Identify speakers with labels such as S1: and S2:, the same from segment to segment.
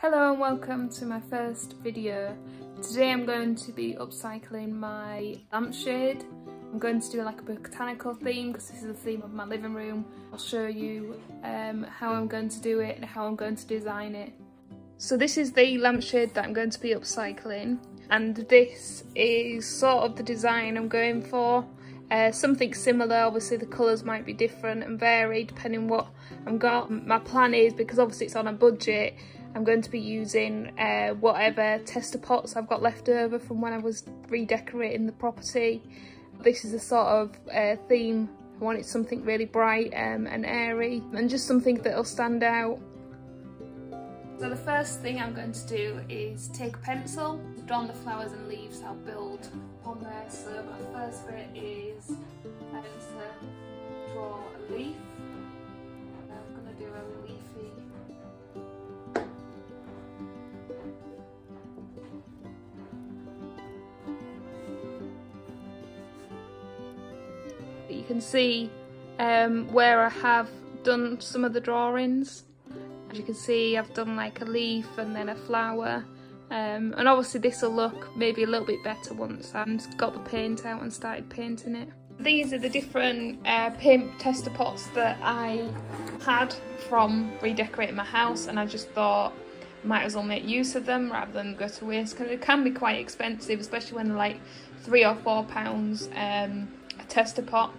S1: Hello and welcome to my first video. Today I'm going to be upcycling my lampshade. I'm going to do like a botanical theme because this is the theme of my living room. I'll show you um, how I'm going to do it and how I'm going to design it. So this is the lampshade that I'm going to be upcycling and this is sort of the design I'm going for. Uh, something similar, obviously the colours might be different and vary depending what I've got. My plan is, because obviously it's on a budget, I'm going to be using uh, whatever tester pots I've got left over from when I was redecorating the property. This is a sort of uh, theme, I wanted something really bright um, and airy and just something that'll stand out. So the first thing I'm going to do is take a pencil, draw the flowers and leaves I'll build on there. So my first bit is I'm going to draw a leaf. I'm going to do a leafy can see um, where I have done some of the drawings. As you can see I've done like a leaf and then a flower um, and obviously this will look maybe a little bit better once I've got the paint out and started painting it. These are the different uh, paint tester pots that I had from redecorating my house and I just thought might as well make use of them rather than go to waste because it can be quite expensive especially when they're like three or four pounds um, a tester pot.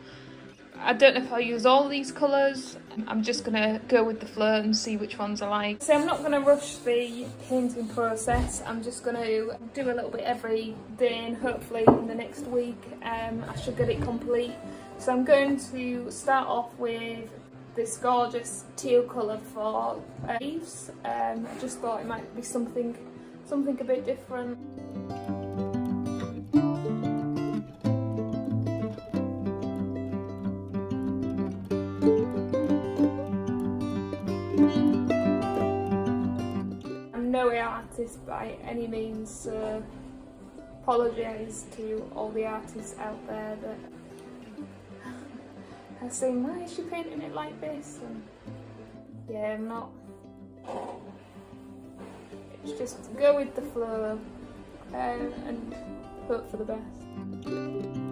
S1: I don't know if I'll use all these colours. I'm just going to go with the flow and see which ones I like. So I'm not going to rush the painting process. I'm just going to do a little bit every day and hopefully in the next week um, I should get it complete. So I'm going to start off with this gorgeous teal colour for leaves. Um, I just thought it might be something, something a bit different. Artist by any means, so apologise to all the artists out there that are saying, why is she painting it like this? And yeah, I'm not. It's just go with the flow um, and hope for the best.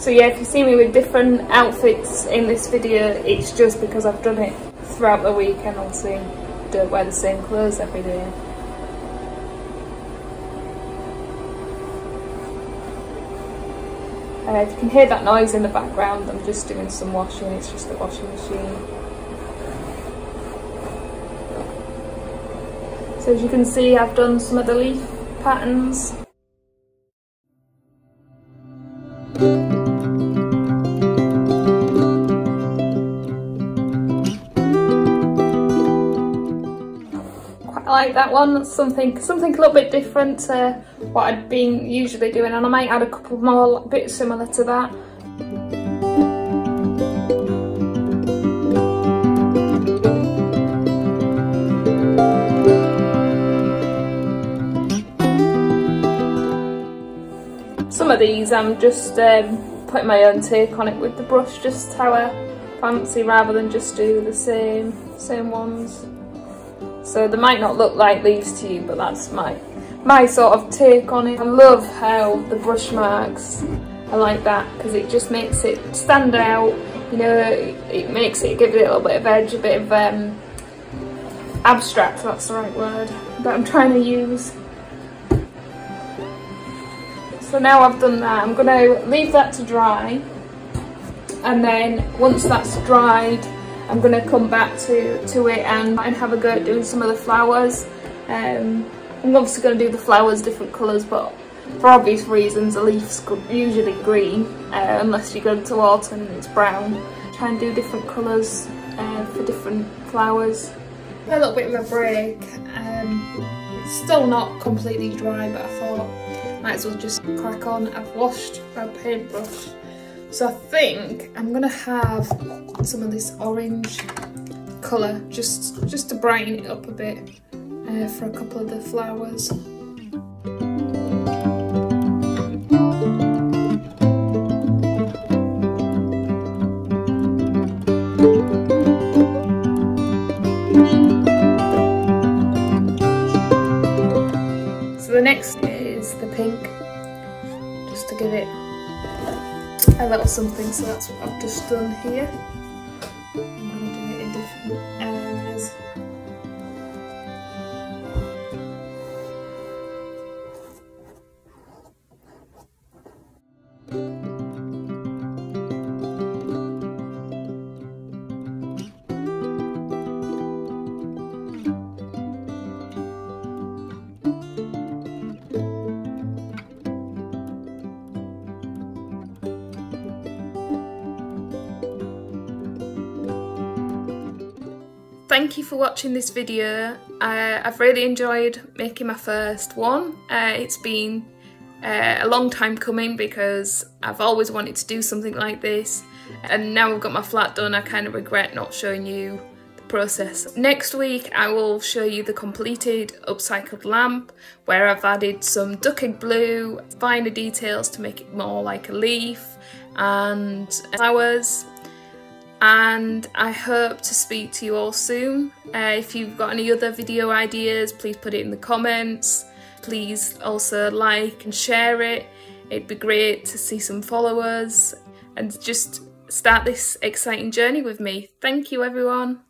S1: So yeah, if you see me with different outfits in this video, it's just because I've done it throughout the week and obviously don't wear the same clothes every day. Uh, if you can hear that noise in the background, I'm just doing some washing, it's just the washing machine. So as you can see, I've done some of the leaf patterns. Like that one. something something a little bit different to what I'd been usually doing and I might add a couple more bits similar to that. Some of these I'm just um, putting my own take on it with the brush, just how I fancy rather than just do the same same ones. So they might not look like these to you, but that's my my sort of take on it. I love how the brush marks I like that because it just makes it stand out. You know, it, it makes it give it a little bit of edge, a bit of um, abstract. That's the right word that I'm trying to use. So now I've done that, I'm going to leave that to dry and then once that's dried I'm going to come back to, to it and, and have a go at doing some of the flowers. Um, I'm obviously going to do the flowers different colours but for obvious reasons the leaf's usually green uh, unless you go to autumn and it's brown. Try and do different colours uh, for different flowers. A little bit of a break. Um, it's still not completely dry but I might as well just crack on. I've washed my paintbrush so I think I'm gonna have some of this orange colour, just, just to brighten it up a bit uh, for a couple of the flowers. So the next is the pink, just to give it a little something, so that's what I've just done here. Thank you for watching this video. Uh, I've really enjoyed making my first one. Uh, it's been uh, a long time coming because I've always wanted to do something like this and now I've got my flat done I kind of regret not showing you the process. Next week I will show you the completed upcycled lamp where I've added some duck egg blue, finer details to make it more like a leaf and flowers and I hope to speak to you all soon. Uh, if you've got any other video ideas, please put it in the comments. Please also like and share it. It'd be great to see some followers and just start this exciting journey with me. Thank you everyone.